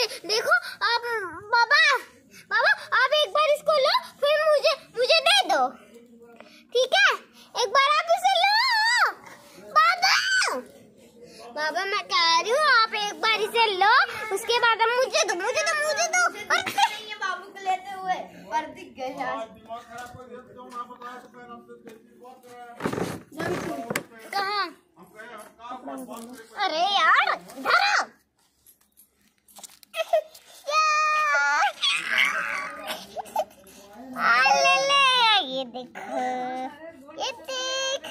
अरे देखो आप बाबा बाबा आप एक बार इसको लो फिर मुझे मुझे दे दो। ठीक है? एक बार आप इसे लो। बाबा! बाबा मैं कह रही हूँ आप एक बार इसे लो उसके बाद आप मुझे दो मुझे दो मुझे दो। बाबू को लेते हुए और दिख गए कहाँ अरे यार धरा। देखो ये देख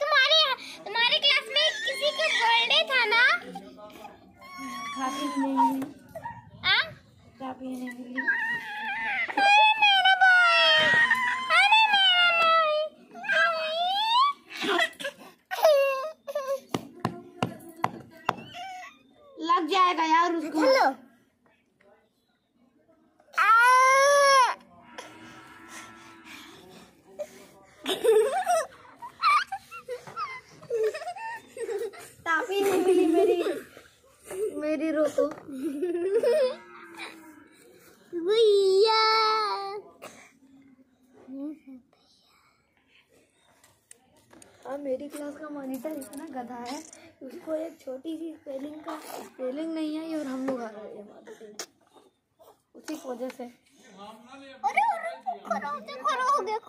तुम्हारे तुम्हारे क्लास में किसी का बर्थडे था ना हाँ? अरे मेरा भाई, अरे मेरा भाई। लग जाएगा यार उसको। हेलो ताफी नहीं मिली मेरी मेरी रोको। भैया अब मेरी क्लास का मॉनिटर इतना गधा है उसको एक छोटी सी स्पेलिंग का स्पेलिंग नहीं आई और हम लोग आ रहे हैं उसी वजह से। अरे अरे